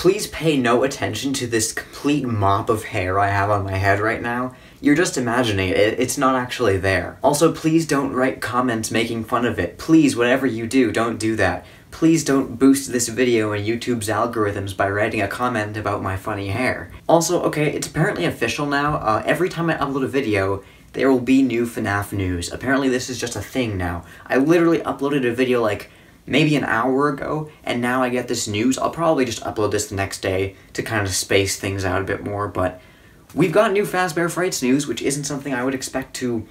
Please pay no attention to this complete mop of hair I have on my head right now. You're just imagining it, it's not actually there. Also, please don't write comments making fun of it. Please, whatever you do, don't do that. Please don't boost this video in YouTube's algorithms by writing a comment about my funny hair. Also, okay, it's apparently official now. Uh, every time I upload a video, there will be new FNAF news. Apparently this is just a thing now. I literally uploaded a video like maybe an hour ago, and now I get this news. I'll probably just upload this the next day to kind of space things out a bit more, but we've got new Fazbear Frights news, which isn't something I would expect to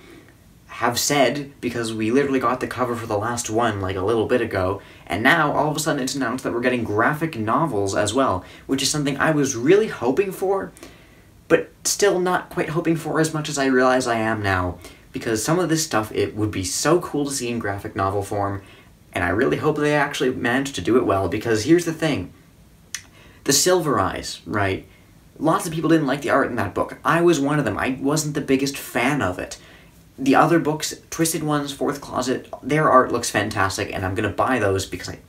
have said, because we literally got the cover for the last one like a little bit ago, and now all of a sudden it's announced that we're getting graphic novels as well, which is something I was really hoping for, but still not quite hoping for as much as I realize I am now, because some of this stuff, it would be so cool to see in graphic novel form, and I really hope they actually manage to do it well, because here's the thing. The Silver Eyes, right? Lots of people didn't like the art in that book. I was one of them. I wasn't the biggest fan of it. The other books, Twisted Ones, Fourth Closet, their art looks fantastic, and I'm gonna buy those because I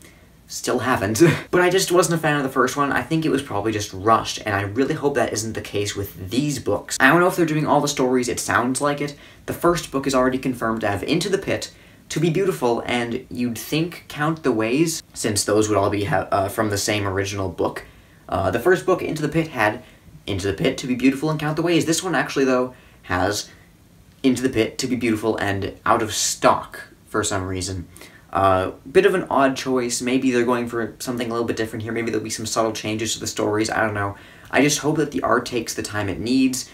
still haven't. but I just wasn't a fan of the first one. I think it was probably just rushed, and I really hope that isn't the case with these books. I don't know if they're doing all the stories, it sounds like it. The first book is already confirmed to have Into the Pit, to be beautiful, and you'd think Count the Ways, since those would all be uh, from the same original book. Uh, the first book, Into the Pit, had Into the Pit, To Be Beautiful, and Count the Ways. This one actually, though, has Into the Pit, To Be Beautiful, and Out of Stock, for some reason. Uh, bit of an odd choice. Maybe they're going for something a little bit different here. Maybe there'll be some subtle changes to the stories. I don't know. I just hope that the art takes the time it needs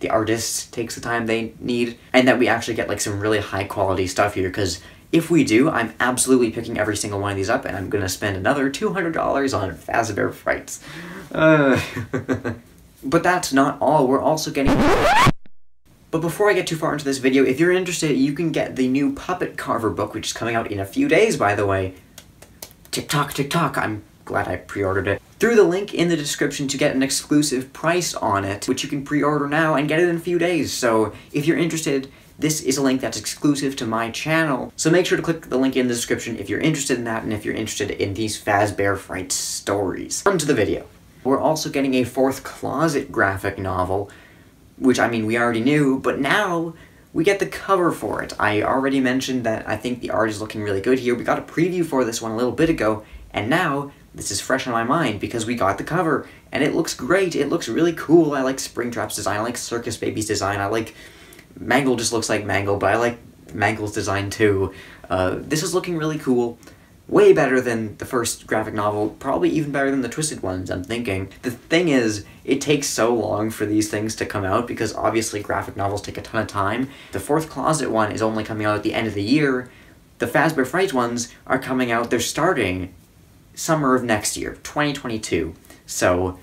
the artist takes the time they need, and that we actually get like some really high quality stuff here, because if we do, I'm absolutely picking every single one of these up, and I'm gonna spend another $200 on Fazbear Frights. Uh, but that's not all, we're also getting... But before I get too far into this video, if you're interested, you can get the new Puppet Carver book, which is coming out in a few days, by the way. Tick tock, tick tock, I'm glad I pre-ordered it through the link in the description to get an exclusive price on it, which you can pre-order now and get it in a few days. So if you're interested, this is a link that's exclusive to my channel. So make sure to click the link in the description if you're interested in that and if you're interested in these Fazbear Fright stories. On to the video. We're also getting a fourth closet graphic novel, which I mean we already knew, but now we get the cover for it. I already mentioned that I think the art is looking really good here. We got a preview for this one a little bit ago, and now this is fresh on my mind because we got the cover and it looks great. It looks really cool. I like Springtrap's design. I like Circus Baby's design. I like Mangle just looks like Mangle, but I like Mangle's design too. Uh, this is looking really cool. Way better than the first graphic novel, probably even better than the Twisted ones, I'm thinking. The thing is, it takes so long for these things to come out because obviously graphic novels take a ton of time. The Fourth Closet one is only coming out at the end of the year. The Fazbear Fright ones are coming out, they're starting summer of next year, 2022. So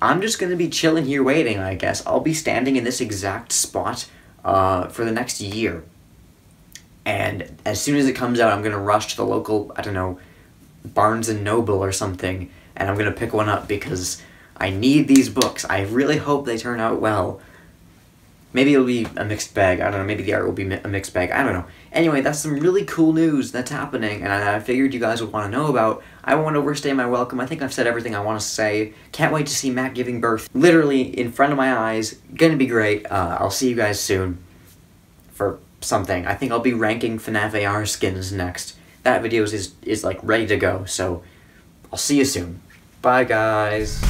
I'm just going to be chilling here waiting, I guess. I'll be standing in this exact spot uh, for the next year. And as soon as it comes out, I'm going to rush to the local, I don't know, Barnes & Noble or something, and I'm going to pick one up because I need these books. I really hope they turn out well. Maybe it'll be a mixed bag. I don't know. Maybe the art will be a mixed bag. I don't know. Anyway, that's some really cool news that's happening, and I, figured you guys would want to know about. I won't overstay my welcome. I think I've said everything I want to say. Can't wait to see Matt giving birth. Literally in front of my eyes. Gonna be great. Uh, I'll see you guys soon for something. I think I'll be ranking FNAF AR skins next. That video is, is like ready to go, so I'll see you soon. Bye, guys.